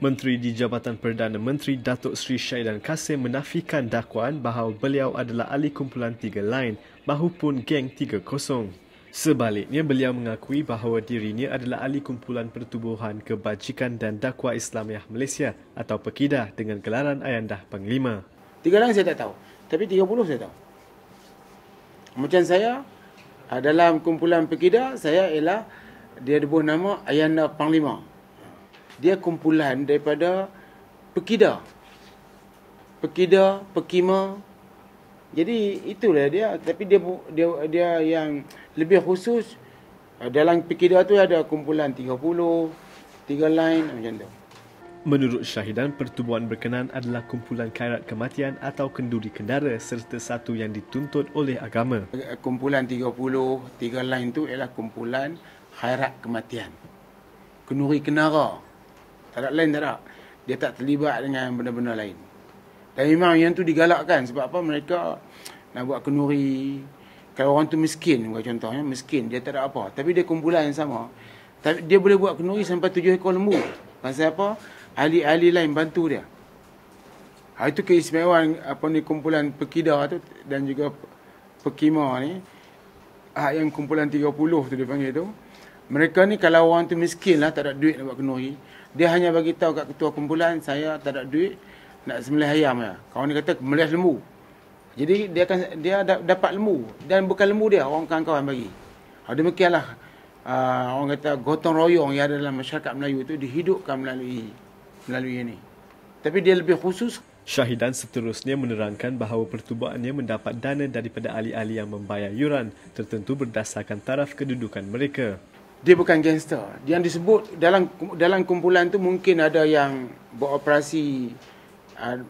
Menteri di Jabatan Perdana Menteri Datuk Seri Syahidan Kasim menafikan dakwaan bahawa beliau adalah ahli kumpulan tiga lain mahupun geng 30. Sebaliknya, beliau mengakui bahawa dirinya adalah ahli kumpulan Pertubuhan Kebajikan dan Dakwah Islamiah Malaysia atau PEKIDA dengan gelaran Ayandah Panglima. Tiga lain saya tak tahu. Tapi 30 saya tahu. Macam saya, dalam kumpulan PEKIDA, saya ialah dia diberi nama Ayanda Panglima dia kumpulan daripada pekida. Pekida, pekima. Jadi itulah dia tapi dia dia dia yang lebih khusus dalam pekida tu ada kumpulan 30, tiga line macam tu. Menurut Syahidan, pertubuhan berkenan adalah kumpulan khairat kematian atau kenduri kendara serta satu yang dituntut oleh agama. Kumpulan 30, tiga line tu ialah kumpulan khairat kematian. Kenduri kendara. Tak ada lain tak ada. Dia tak terlibat dengan benda-benda lain. Dan memang yang tu digalakkan sebab apa mereka nak buat kenuri. Kalau orang tu miskin, contohnya miskin, dia tak ada apa. Tapi dia kumpulan yang sama. Tapi dia boleh buat kenuri sampai tujuh ekor lembu. Pasal apa? Ahli-ahli lain bantu dia. Ha, itu keistimewaan apa ni kumpulan pekida tu dan juga pekima ni. Ha, yang kumpulan 30 tu dia panggil tu. Mereka ni kalau orang tu miskin lah, tak ada duit nak buat kenuri. Dia hanya bagi tahu kat ketua kumpulan saya tak ada duit nak sembelih ayam ya. Kawan ni kata sembelih lembu. Jadi dia akan dia dapat lembu dan bukan lembu dia orang kawan-kawan bagi. Ha demikianlah uh, orang kata gotong royong yang ada dalam masyarakat Melayu itu dihidupkan melalui melalui ini. Tapi dia lebih khusus Syahidan seterusnya menerangkan bahawa pertubuhannya mendapat dana daripada ahli-ahli yang membayar yuran tertentu berdasarkan taraf kedudukan mereka dia bukan gangster. Yang disebut dalam dalam kumpulan tu mungkin ada yang beroperasi uh,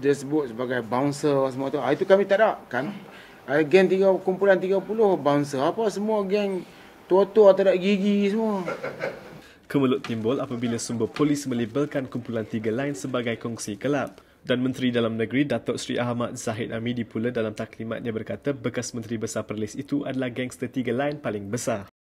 dia sebut sebagai bouncer semua tu. Uh, itu kami tak ada kan. Uh, geng tiga kumpulan 30 bouncer apa semua geng tua-tua tak ada gigi semua. Kemelut timbul apabila sumber polis melabelkan kumpulan tiga lain sebagai kongsi kelab. Dan Menteri Dalam Negeri Datuk Seri Ahmad Zahid Amidi pula dalam taklimatnya berkata bekas Menteri Besar Perlis itu adalah gangster tiga lain paling besar.